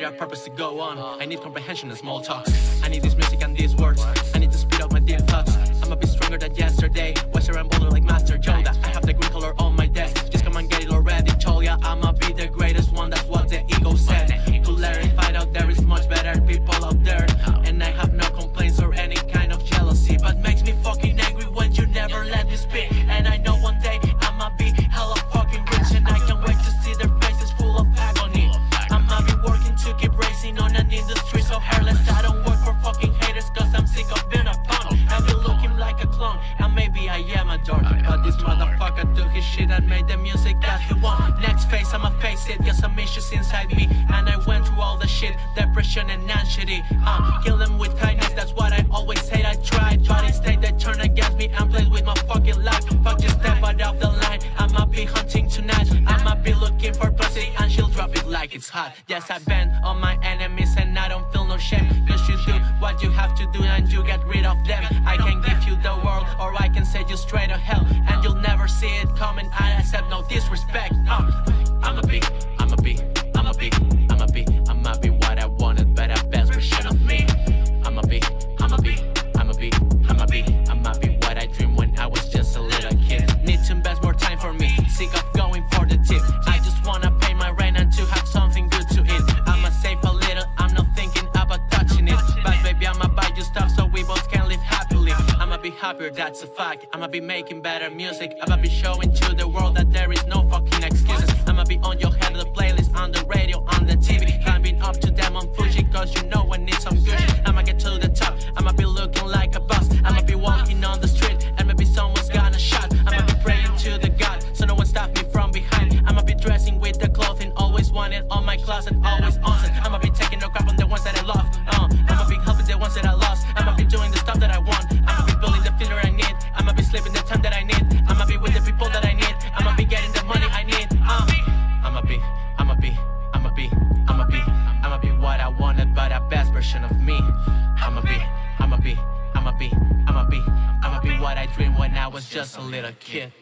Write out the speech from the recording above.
need a purpose to go on. I need comprehension and small talk. I need this music and these words. I need to speed up my deep thoughts. I'm a bit stronger than yesterday. Wiser and bolder like Master Yoda. I have the green color on my desk. Just come and get it already. Told ya I'ma shit and made the music that he want. Next phase, I'ma face it. Got some issues inside me. And I went through all the shit, depression and anxiety. Uh, kill them with kindness, that's what I always said I tried. But instead they turn against me and played with my fucking life. Fuck just step out of the line. I'ma be hunting tonight. I'ma be looking for pussy and she'll drop it like it's hot. Yes, I bend on my enemies and I don't feel no shame. Cause you do what you have to do and you get rid of them. I can give you the world or I can send you straight to hell. See coming. I accept no disrespect. Uh, I'ma be, I'ma happier, that's a fact. I'ma be making better music. I'ma be showing to the world that there is no fucking I'ma be, I'ma be, I'ma be, I'ma be, I'ma be what I dreamed when I was just a little kid.